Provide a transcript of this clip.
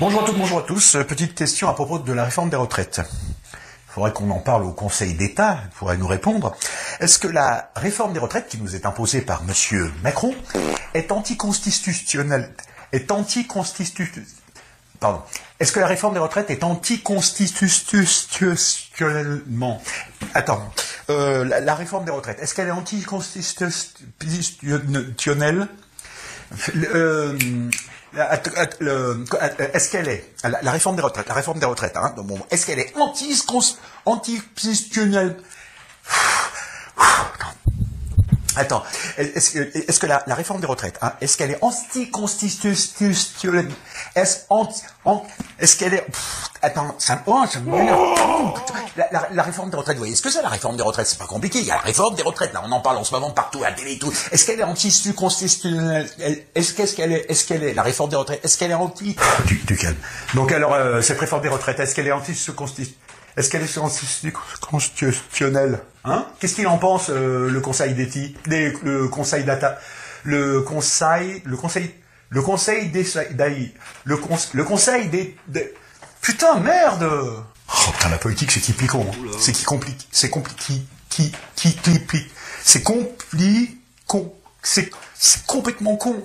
Bonjour à toutes, bonjour à tous. Petite question à propos de la réforme des retraites. Il faudrait qu'on en parle au Conseil d'État, il faudrait nous répondre. Est-ce que la réforme des retraites qui nous est imposée par Monsieur Macron est anticonstitutionnelle Est anticonstitutionnelle Pardon. Est-ce que la réforme des retraites est anticonstitutionnellement? Attends. Euh, la, la réforme des retraites, est-ce qu'elle est anticonstitutionnelle? Euh, Est-ce qu'elle est la, réforme des retraites, la réforme des retraites, hein, bon, est-ce qu'elle est anti- anticonstitutionnelle? Attends, est-ce que, la, la réforme des retraites, hein, est-ce qu'elle est anticonstitutionnelle? Est-ce anti, an- est-ce qu'elle est, Pff, attends, ça, oh, ça m'énerve. la, la, la réforme des retraites, vous voyez, ce que c'est la réforme des retraites? C'est pas compliqué. Il y a la réforme des retraites, là, on en parle en ce moment partout à la télé et tout. Est-ce qu'elle est anticonstitutionnelle? Elle- Est-ce qu'est-ce qu'elle est Est-ce qu'elle est la réforme des retraites Est-ce qu'elle est anti? Du, du calme. Donc alors, euh, cette réforme des retraites, est-ce qu'elle est anticonstitutionnelle est-ce qu'elle est anticonstitutionnelle Hein? Qu'est-ce qu'il en pense euh, le Conseil d'Éthique, le Conseil d'Ata, le Conseil, le Conseil, le Conseil des, le, cons- le Conseil des, des- putain merde Oh putain la politique c'est qui plicon, hein. c'est qui complique, c'est compliqué, qui qui qui c'est compli, con, c'est c'est complètement con.